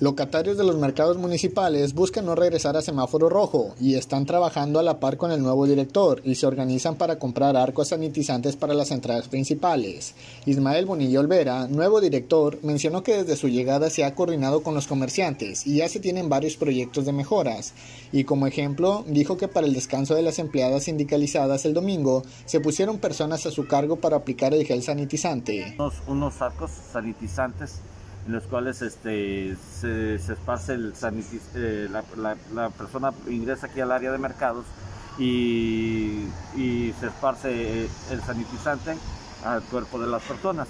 Locatarios de los mercados municipales buscan no regresar a semáforo rojo y están trabajando a la par con el nuevo director y se organizan para comprar arcos sanitizantes para las entradas principales. Ismael Bonilla Olvera, nuevo director, mencionó que desde su llegada se ha coordinado con los comerciantes y ya se tienen varios proyectos de mejoras. Y como ejemplo, dijo que para el descanso de las empleadas sindicalizadas el domingo se pusieron personas a su cargo para aplicar el gel sanitizante. Unos, unos arcos sanitizantes en los cuales este, se, esparce el eh, la, persona ingresa aquí al área de mercados y, se esparce el sanitizante al cuerpo de las personas.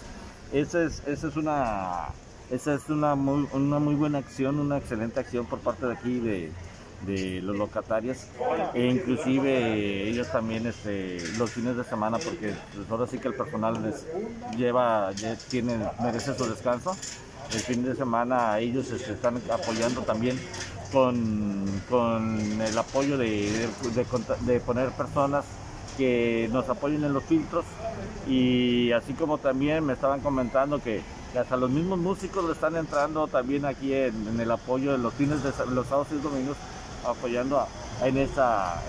Esa es, esa es una esa es una muy, una muy buena acción, una excelente acción por parte de aquí de, de los locatarios e inclusive ellos también este, los fines de semana porque pues, ahora sí que el personal les lleva, tiene, merece su descanso el fin de semana ellos se están apoyando también con, el apoyo de, de, poner personas que nos apoyen en los filtros. Y así como también me estaban comentando que, hasta los mismos músicos le están entrando también aquí en, el apoyo de los fines de los sábados y domingos apoyando en esta,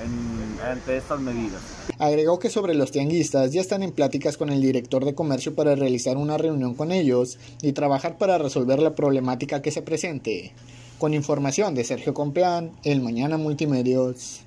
ante estas medidas. Agregó que sobre los tianguistas ya están en pláticas con el director de comercio para realizar una reunión con ellos y trabajar para resolver la problemática que se presente. Con información de Sergio Compeán, El Mañana Multimedios.